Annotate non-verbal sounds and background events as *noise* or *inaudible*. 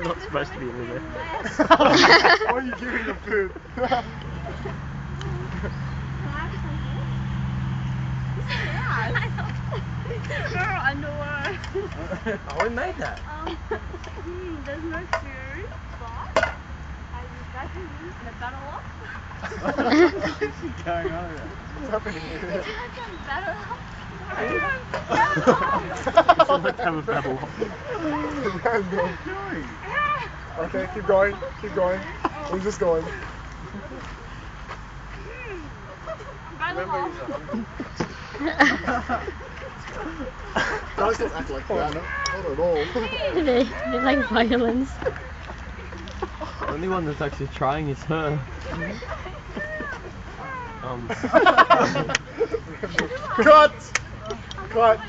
Not supposed to be in there. *laughs* Why are you giving the food? Girl, underwear. oh, we made that. Um, hmm, there's no food, but I was grabbing these and a battle off. What's going on? What's happening here? battle off. Let's have a Okay, keep going, keep going. We're just going. Battle off. Guys don't act like that. Not at all. they, they like violence. The only one that's actually trying is her. Um. *laughs* *laughs* Cut! Cut!